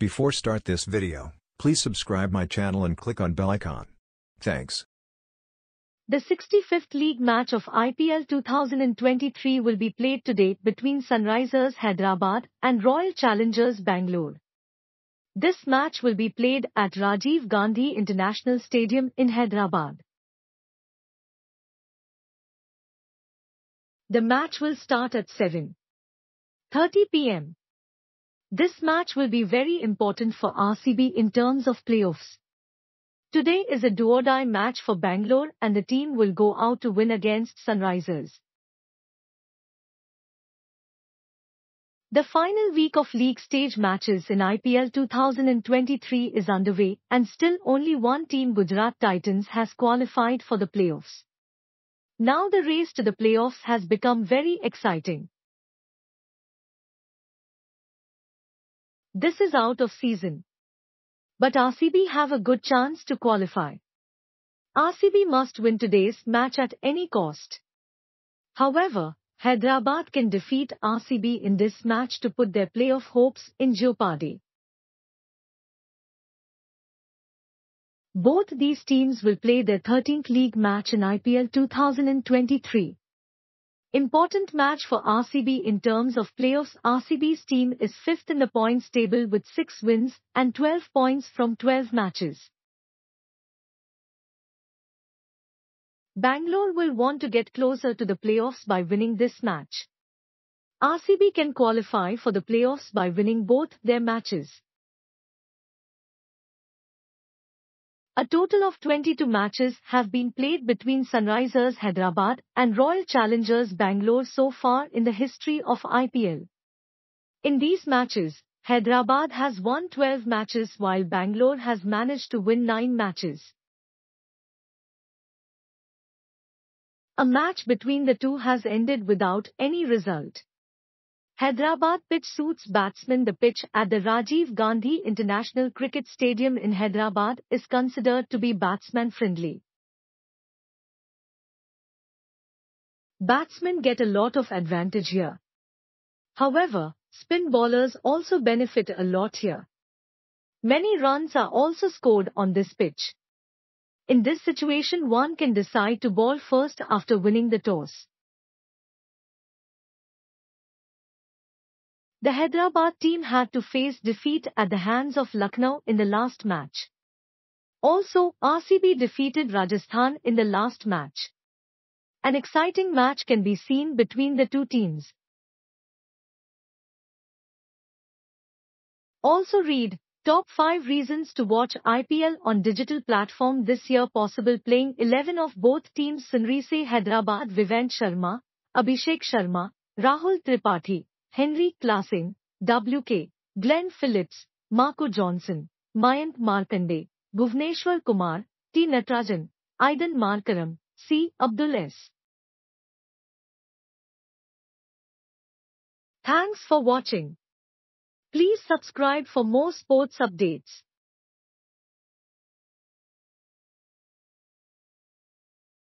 Before start this video, please subscribe my channel and click on bell icon. Thanks. The 65th league match of IPL 2023 will be played today between Sunrisers Hyderabad and Royal Challengers Bangalore. This match will be played at Rajiv Gandhi International Stadium in Hyderabad. The match will start at 7:30 p.m. This match will be very important for RCB in terms of playoffs. Today is a do-or-die match for Bangalore and the team will go out to win against Sunrisers. The final week of league stage matches in IPL 2023 is underway and still only one team Gujarat Titans has qualified for the playoffs. Now the race to the playoffs has become very exciting. This is out of season. But RCB have a good chance to qualify. RCB must win today's match at any cost. However, Hyderabad can defeat RCB in this match to put their playoff hopes in jeopardy. Both these teams will play their 13th league match in IPL 2023. Important match for RCB in terms of playoffs RCB's team is 5th in the points table with 6 wins and 12 points from 12 matches. Bangalore will want to get closer to the playoffs by winning this match. RCB can qualify for the playoffs by winning both their matches. A total of 22 matches have been played between Sunrisers Hyderabad and Royal Challengers Bangalore so far in the history of IPL. In these matches, Hyderabad has won 12 matches while Bangalore has managed to win 9 matches. A match between the two has ended without any result. Hyderabad pitch suits batsmen. The pitch at the Rajiv Gandhi International Cricket Stadium in Hyderabad is considered to be batsman friendly. Batsmen get a lot of advantage here. However, spin bowlers also benefit a lot here. Many runs are also scored on this pitch. In this situation one can decide to bowl first after winning the toss. The Hyderabad team had to face defeat at the hands of Lucknow in the last match. Also, RCB defeated Rajasthan in the last match. An exciting match can be seen between the two teams. Also read, Top 5 Reasons to Watch IPL on Digital Platform This year Possible Playing 11 of both teams Sunrisers Hyderabad Vivek Sharma, Abhishek Sharma, Rahul Tripathi. Henry Klaasen, W.K. Glenn Phillips, Marco Jansen, Mayank Markande, Bhuvneshwar Kumar, T. Natarajan, Aiden Markram, C. Abdul S. Thanks for watching. Please subscribe for more sports updates.